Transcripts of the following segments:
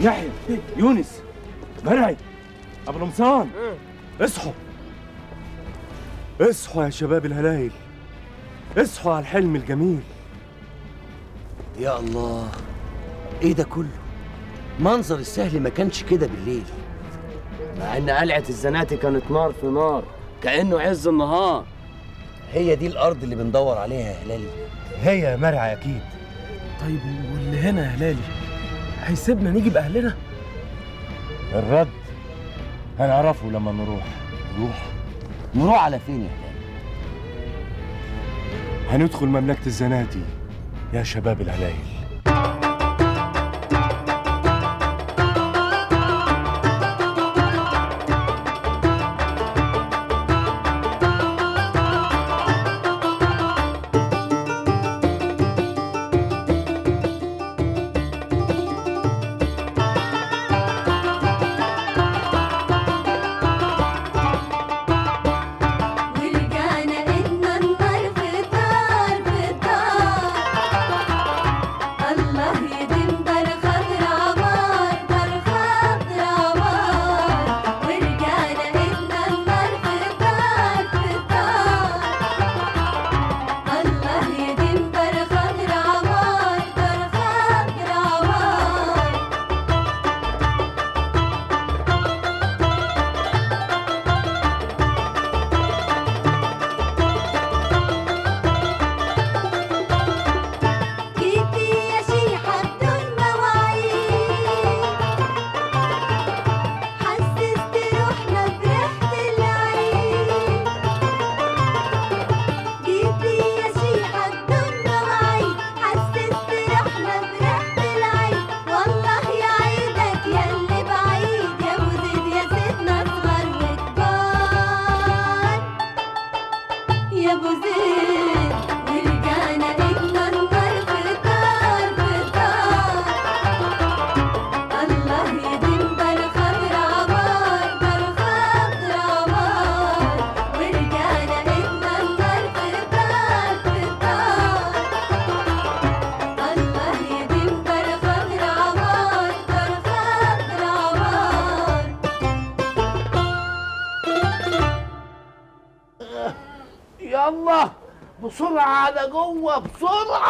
يحيى يونس مرعي أبو رمضان. اصحوا. اصحوا يا شباب الهلايل اصحوا على الحلم الجميل. يا الله إيه ده كله؟ منظر السهل ما كانش كده بالليل. مع إن قلعة الزناتي كانت نار في نار كأنه عز النهار. هي دي الأرض اللي بندور عليها يا هلالي. هي يا مرعي أكيد. طيب واللي هنا يا هلالي؟ هيسيبنا نيجي بأهلنا؟ الرد هنعرفه لما نروح. نروح؟ نروح على فين يا هندخل مملكة الزناتي يا شباب الهلايل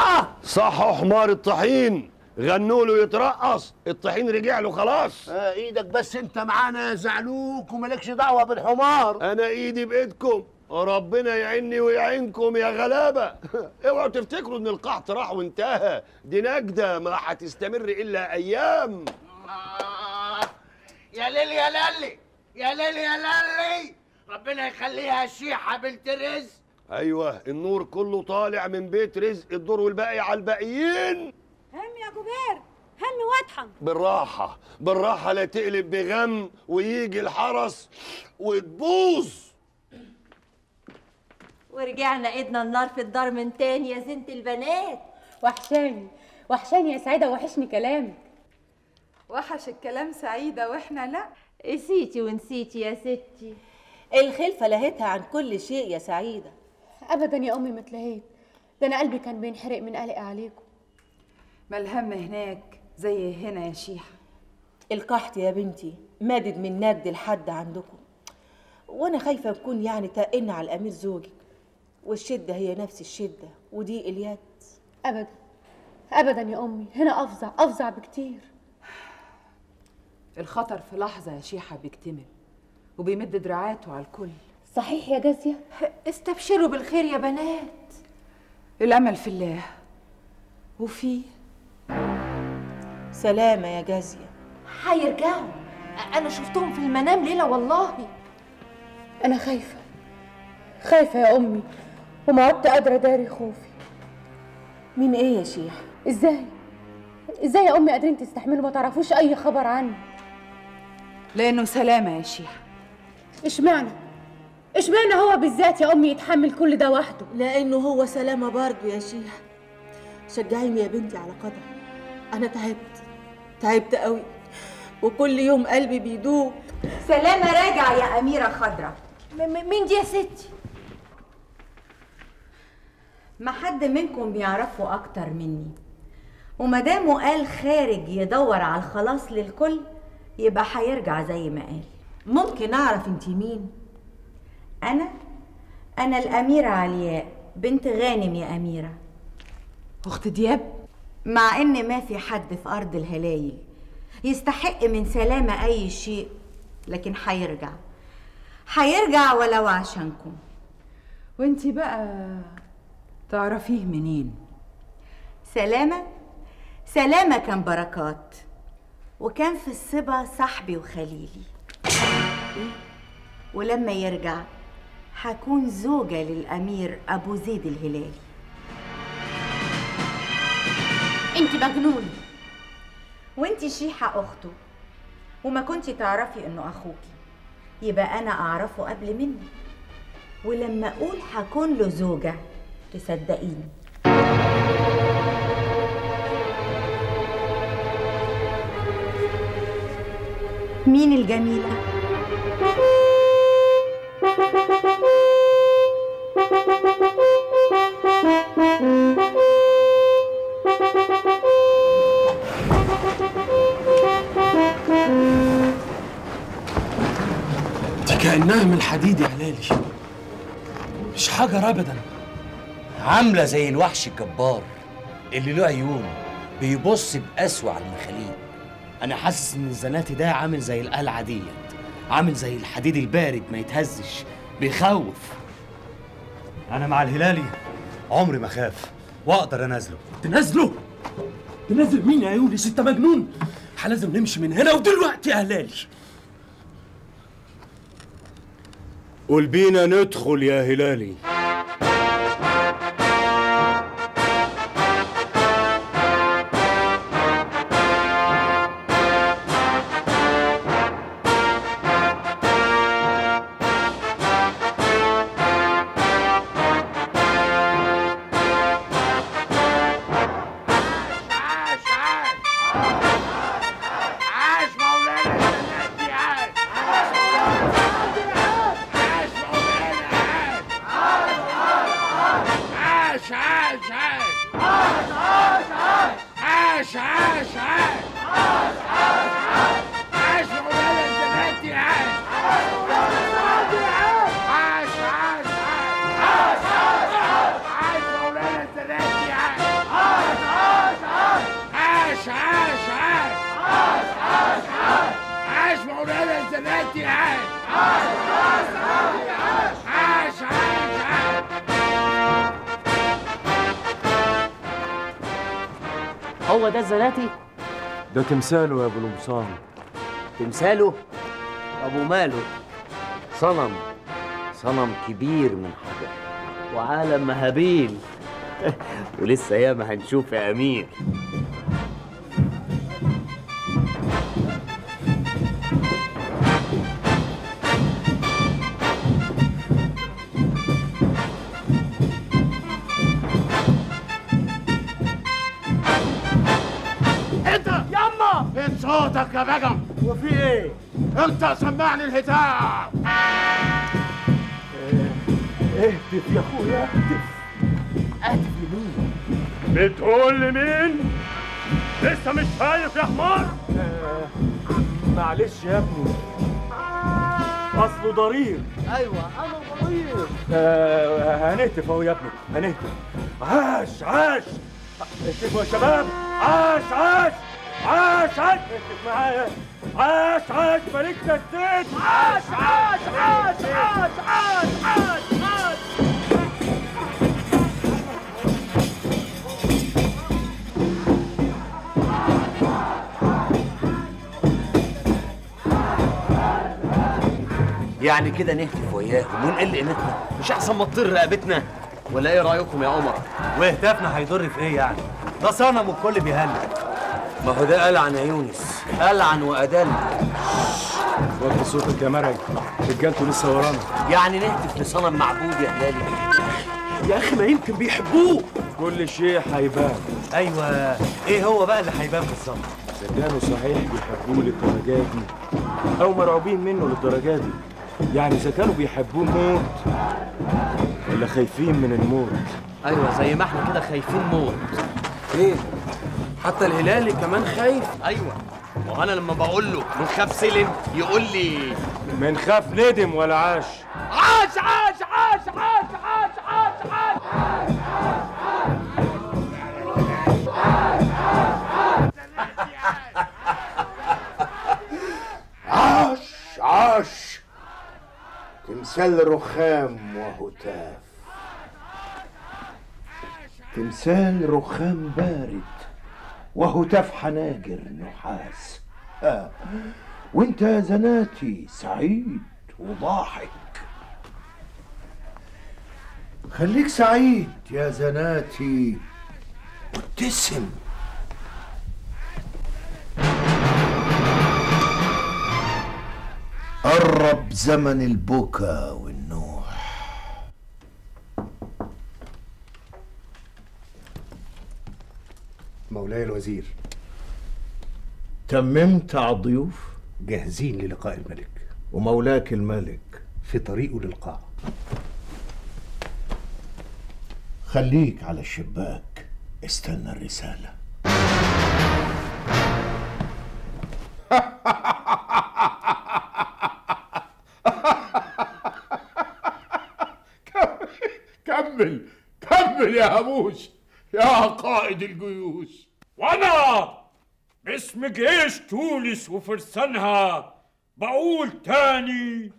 بسرعة صحوا حمار الطحين. غنوا له يترقص. الطحين رجع له خلاص. آه إيدك بس أنت معانا يا زعلوك ومالكش دعوة بالحمار. أنا إيدي بإيدكم. ربنا يعيني ويعينكم يا غلابة. اوعوا تفتكروا إن القحط راح وانتهى. دي نجده ما هتستمر إلا أيام. يا ليل يا للي يا ليل يا للي ربنا يخليها الشيحه بنت رزق. أيوه النور كله طالع من بيت رزق الدور والباقي على الباقيين. هم يا جبير هم واضحة. بالراحة بالراحة لا تقلب بغم ويجي الحرس وتبوظ. ورجعنا إيدنا النار في الدار من تاني يا زينة البنات. وحشاني وحشاني يا سعيدة وحشني كلامك. وحش الكلام سعيدة وإحنا لا. نسيتي ونسيتي يا ستي. الخلفة لهتها عن كل شيء يا سعيدة. ابدا يا أمي ما تلهيت ده أنا قلبي كان بينحرق من قلق عليكم. ما الهم هناك زي هنا يا شيحة. القحط يا بنتي مادد من ند لحد عندكم. وأنا خايفة نكون يعني تقلنا على الأمير زوجك. والشدة هي نفس الشدة ودي اليد ابدا. ابدا يا أمي. هنا أفظع أفظع بكتير. الخطر في لحظة يا شيحة بيكتمل وبيمد دراعاته على الكل. صحيح يا جازية؟ استبشروا بالخير يا بنات. الأمل في الله. وفيه سلامة يا جازية. هيرجعوا. أنا شفتهم في المنام ليلة والله. أنا خايفة. خايفة يا أمي. وما عدت قادرة داري خوفي. من إيه يا شيخ؟ إزاي؟ إزاي يا أمي قادرين تستحملوا؟ ما تعرفوش أي خبر عني. لأنه سلامة يا شيحة إشمعنى؟ اشمعنى هو بالذات يا أمي يتحمل كل ده وحده؟ لأنه هو سلامة برضه يا شيخ. شجعيني يا بنتي على قدر. أنا تعبت تعبت قوي. وكل يوم قلبي بيدوب. سلامة راجع يا أميرة خضرة. مين دي يا ستي؟ ما حد منكم يعرفه أكتر مني. ومدامه قال خارج يدور على الخلاص للكل يبقى هيرجع زي ما قال. ممكن أعرف انت مين؟ أنا؟ أنا الأميرة علياء بنت غانم يا أميرة. أخت دياب؟ مع إن ما في حد في أرض الهلايل يستحق من سلامة أي شيء لكن هيرجع هيرجع ولو عشانكم. وانتي بقى تعرفيه منين؟ سلامة؟ سلامة كان بركات وكان في الصبا صاحبي وخليلي. ولما يرجع هكون زوجة للأمير أبو زيد الهلالي أنت مجنونه وأنت شيحة أخته. وما كنتي تعرفي إنه أخوكي يبقى أنا أعرفه قبل مني. ولما أقول هكون له زوجة تصدقيني. مين الجميلة؟ دي كأنها من الحديد يا هلالي. مش حجر أبدا. عاملة زي الوحش الجبار اللي له عيون بيبص بأسوأ على المخاليق أنا حاسس إن الزناتي ده عامل زي القلعة ديت عامل زي الحديد البارد ما يتهزش. بيخوف. أنا مع الهلالي عمري ما خاف وأقدر انزله تنزله تنزل مين يا يونس؟ أنت مجنون. لازم نمشي من هنا ودلوقتي يا هلالي قول بينا ندخل يا هلالي. الزناتي ده تمثاله يا أبو القمصان تمثاله؟ أبو ماله. صنم. صنم كبير من حجر. وعالم مهابيل. ولسه ياما هنشوف يا أمير. صوتك يا بجم وفي إيه؟ انت سمعني الهتاف. اهتف يا أخويا اهتف. اهتف. لمين بتقول لمين لسه مش شايف يا حمار؟ معلش يا ابني. أصله ضرير. أيوه أنا ضرير. آه هنهتف أهو يا ابني هنهتف. عاش عاش. اهتفوا يا شباب. عاش عاش. عاش عاش اهتف معايا عاش عاش عاش عاش عاش عاش عاش عاش. عاش يعني كده نهتف وياهم ونقل قيمتنا. مش أحسن ما تطير رقبتنا؟ ولا إيه رأيكم يا أمراء؟ وهتافنا هيضر في إيه يعني؟ ده صنم والكل بيهلل ما هو ده ألعن يا يونس. ألعن وأدل وطي صوتك يا مرعي رجالته لسه ورانا. يعني نهتف لصنم معبود يا هلالي. يا أخي ما يمكن بيحبوه. كل شيء هيبان. أيوه. إيه هو بقى اللي هيبان بالظبط؟ كانوا صحيح بيحبوه للدرجة دي. أو مرعوبين منه للدرجة دي. يعني إذا كانوا بيحبوه موت ولا خايفين من الموت؟ أيوه زي ما إحنا كده خايفين موت. إيه؟ حتى الهلالي كمان خايف. أيوه. وأنا لما بقول له من خاف سلم يقول لي من خاف ندم ولا عاش. عاش عاش عاش عاش عاش عاش عاش. عاش عاش. تمثال رخام وهتاف. تمثال رخام بارد. وهتاف حناجر نحاس. آه. وانت يا زناتي سعيد وضاحك. خليك سعيد يا زناتي. وابتسم قرب زمن البكا والنوح مولاي الوزير. تممت على الضيوف؟ جاهزين للقاء الملك. ومولاك الملك. في طريقه للقاعة خليك على الشباك. استنى الرسالة. كمل. كمل يا هبوش يا قائد الجيوش. وأنا باسم جيش تونس وفرسانها بقول تاني.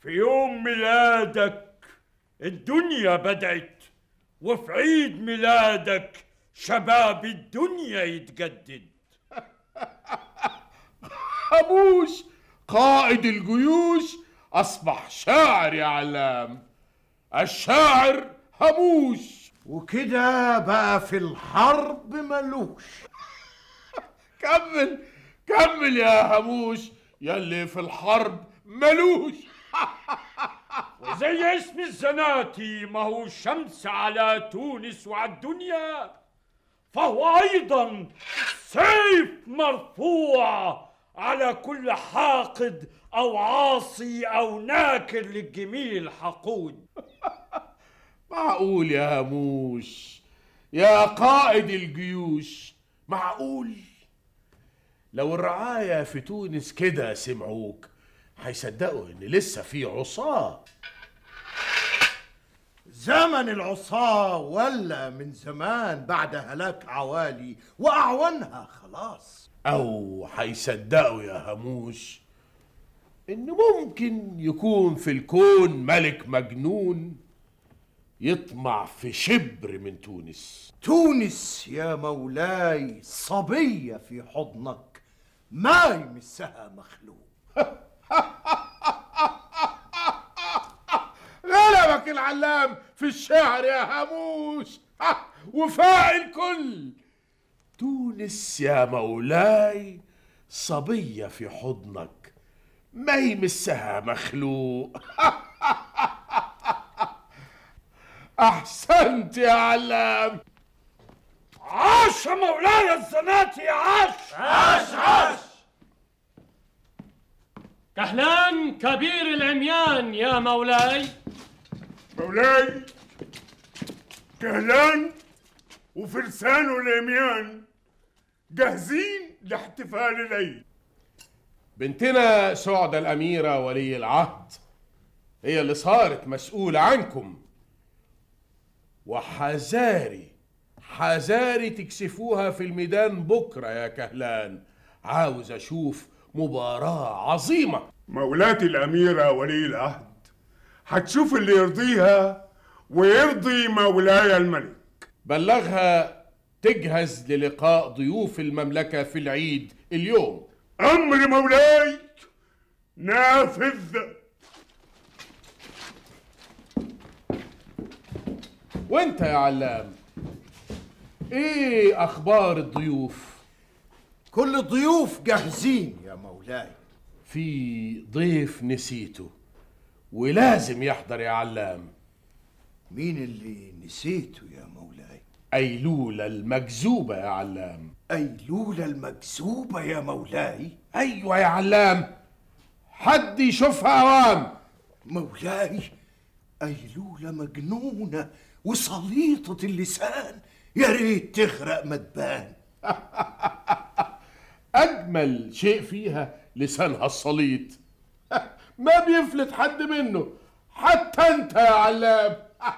في يوم ميلادك الدنيا بدأت وفي عيد ميلادك شباب الدنيا يتجدد. هبوش قائد الجيوش أصبح شاعر يا علام. الشاعر هبوش وكده بقى في الحرب ملوش. كمل كمل يا هبوش يلي في الحرب ملوش. وزي اسم الزناتي ما هو شمس على تونس وعلى الدنيا فهو أيضا سيف مرفوع على كل حاقد أو عاصي أو ناكر للجميل حقود. معقول يا هاموش يا قائد الجيوش معقول؟ لو الرعاية في تونس كده سمعوك هيصدقوا إن لسه في عصاة زمن العصاة ولا من زمان بعد هلاك عوالي وأعوانها خلاص. أو هيصدقوا يا هاموش إن ممكن يكون في الكون ملك مجنون يطمع في شبر من تونس. تونس يا مولاي صبية في حضنك ما يمسها مخلوق. غلبك العلام في الشعر يا هاموش وفاء الكل. تونس يا مولاي صبية في حضنك ما يمسها مخلوق. أحسنت يا علام. عاش مولاي الزناتي عاش. عاش عاش. كهلان كبير العميان يا مولاي. مولاي كهلان وفرسان العميان جاهزين لاحتفال العيد. بنتنا سعدة الأميرة ولي العهد هي اللي صارت مسؤولة عنكم. وحذاري حذاري تكسفوها في الميدان بكرة يا كهلان. عاوز أشوف مباراة عظيمة. مولاتي الأميرة ولي العهد هتشوف اللي يرضيها ويرضي مولاي الملك. بلغها تجهز للقاء ضيوف المملكة في العيد اليوم. أمر مولاي نافذ. وانت يا علام إيه أخبار الضيوف؟ كل الضيوف جاهزين يا مولاي. في ضيف نسيته ولازم يحضر يا علام. مين اللي نسيته يا مولاي؟ أيلولة المجذوبة يا علام. أيلولة المجذوبة يا مولاي؟ أيوة يا علام حد يشوفها أوام مولاي أيلولة مجنونة وسليطة اللسان. يا ريت تغرق ما تبان أجمل شيء فيها لسانها السليط. ما بيفلت حد منه. حتى أنت يا علام.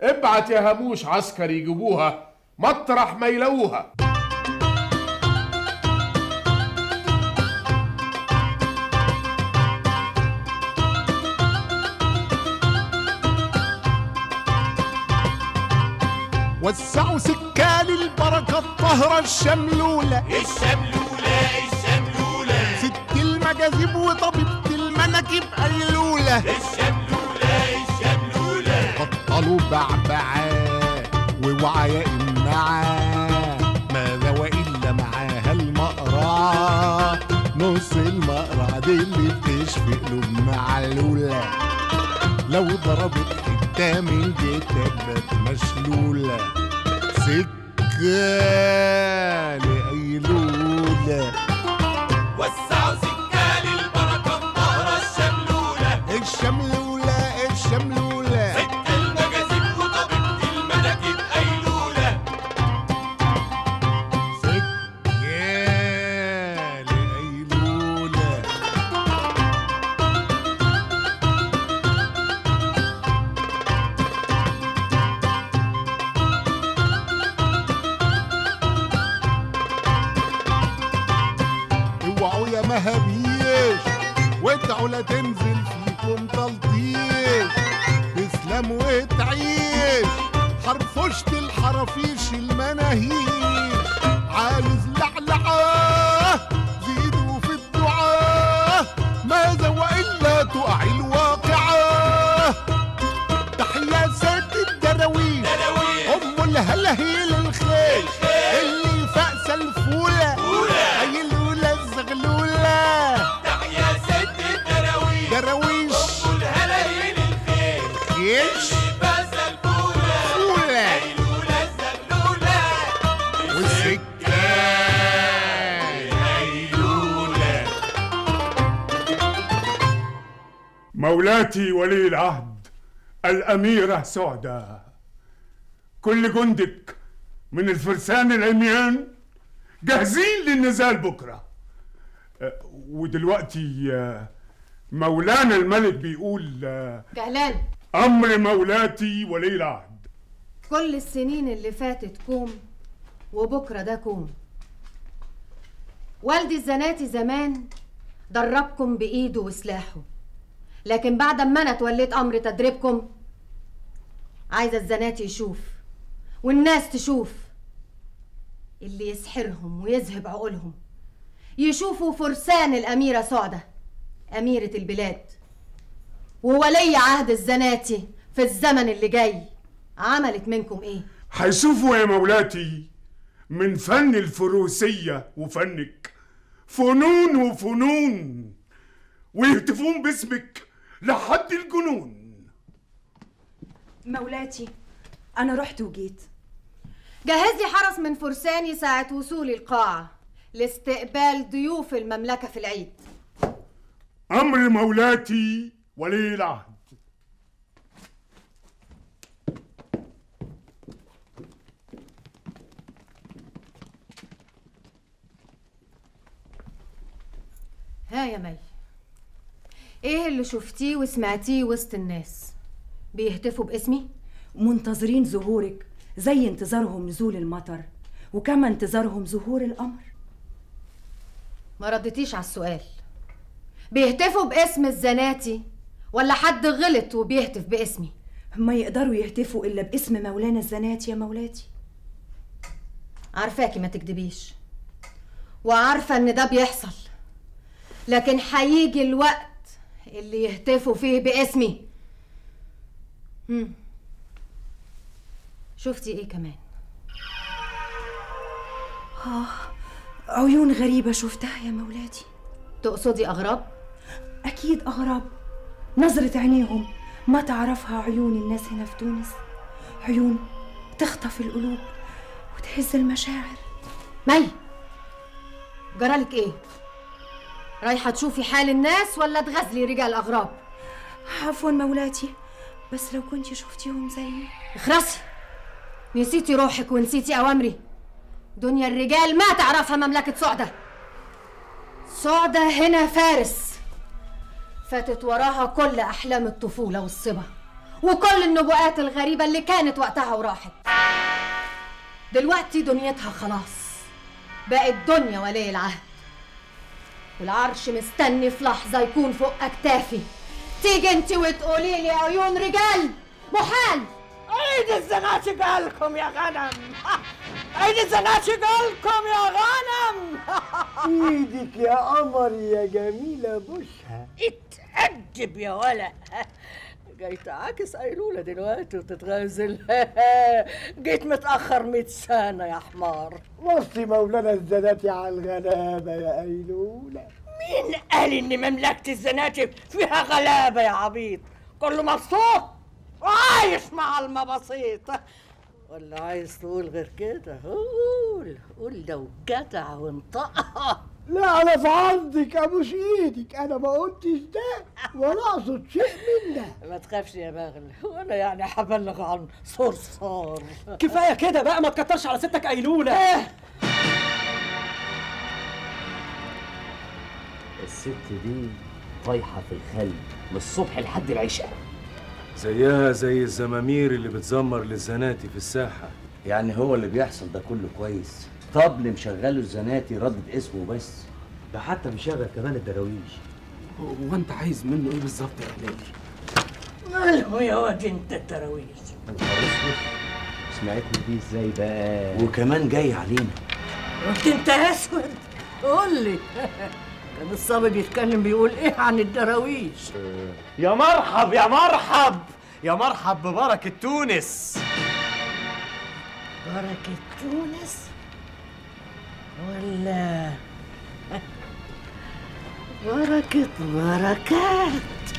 ابعت يا هموش عسكر يجيبوها. مطرح ما يلاقوها وسعوا سكان البركة الطهرة الشملولة الشملولة الشملولة. ست المجاذيب وطبيبة المناكب قيلولة الشملولة الشملولة. بطلوا بعبعات ووعياء النعا ماذا وإلا معاها المقرعة نص المقرعة دي اللي بتشفي قلوب معلولة لو ضربت من جتبت مشلولة. سكة. حرفشت الحرافيش المناهيش عايز لعلعاه زيدوا في الدعاء. ماذا والا تقع الواقعة. تحيا سيد الدراويش. أم الهلهيل مولاتي ولي العهد الأميرة سعدة كل جندك من الفرسان العميان جاهزين للنزال بكرة. أه، ودلوقتي أه، مولانا الملك بيقول أه، جهلان أمر مولاتي ولي العهد. كل السنين اللي فاتت كوم وبكرة ده كوم والدي الزناتي زمان دربكم بإيده وسلاحه. لكن بعد ما أنا توليت أمر تدريبكم عايزة الزناتي يشوف والناس تشوف اللي يسحرهم ويذهب عقولهم يشوفوا فرسان الأميرة سعدة أميرة البلاد وولي عهد الزناتي في الزمن اللي جاي. عملت منكم إيه؟ هيشوفوا يا مولاتي من فن الفروسية وفنك. فنون وفنون ويهتفون باسمك لحد الجنون. مولاتي أنا رحت وجيت. جهز لي حرس من فرساني ساعة وصولي القاعة لاستقبال ضيوف المملكة في العيد. أمر مولاتي ولي العهد. ها يا مي. إيه اللي شفتيه وسمعتيه وسط الناس؟ بيهتفوا باسمي؟ منتظرين ظهورك زي انتظارهم نزول المطر وكما انتظارهم ظهور القمر. ما ردتيش على السؤال. بيهتفوا باسم الزناتي ولا حد غلط وبيهتف باسمي؟ ما يقدروا يهتفوا إلا باسم مولانا الزناتي يا مولاتي. عارفاكي ما تكدبيش. وعارفة إن ده بيحصل. لكن هيجي الوقت اللي يهتفوا فيه باسمي. هم. شفتي إيه كمان؟ آه عيون غريبة شفتها يا مولاتي. تقصدي أغراب؟ أكيد أغراب. نظرة عينيهم ما تعرفها عيون الناس هنا في تونس. عيون تخطف القلوب وتهز المشاعر. مي! جرالك إيه؟ رايحة تشوفي حال الناس ولا تغزلي رجال أغراب؟ عفوا مولاتي بس لو كنتي شفتيهم زيي اخرسي. نسيتي روحك ونسيتي أوامري. دنيا الرجال ما تعرفها مملكة سعدة. سعدة هنا فارس. فاتت وراها كل أحلام الطفولة والصبا وكل النبوءات الغريبة اللي كانت وقتها وراحت. دلوقتي دنيتها خلاص. بقت دنيا ولي العهد. والعرش مستني في لحظة يكون فوق أكتافي. تيجي انت وتقولي لي عيون رجال محال. عيد الزناتي قالكم يا غنم. عيد الزناتي قالكم يا غنم. إيدك يا قمر يا جميلة بوشها. اتأدب يا ولا. جاي تعاكس قيلولة دلوقتي وتتغازل. جيت متأخر 100 سنة يا حمار. وصي مولانا الزناتي على الغلابة يا قيلولة مين قال إن مملكة الزناتي فيها غلابة يا عبيط؟ كله مبسوط؟ وعايش مع المباسيط ولا عايز تقول غير كده. قول قول لو جدع وانطقها. لا أنا في عرضك ابوس إيدك أنا ما قلتش ده ولا أقصد شيء من ده. ما تخافش يا باغل وأنا يعني هبلغ عن صرصار. كفاية كده بقى ما تكترش على ستك قيلوله الست دي طايحة في الخل من الصبح لحد العشاء. زيها زي الزمامير اللي بتزمر للزناتي في الساحة. يعني هو اللي بيحصل ده كله كويس؟ طبل مشغله الزناتي ردد اسمه بس. ده حتى مشغل كمان الدراويش. هو انت عايز منه إيه بالظبط يا هلالي ماله يا واد انت التراويش سمعتني دي إزاي بقى؟ وكمان جاي علينا. قلت انت اسود. قول لي. كان الصبي بيتكلم بيقول إيه عن الدراويش؟ يا مرحب يا مرحب. يا مرحب ببركة تونس. بركة تونس؟ ولا بركة بركات.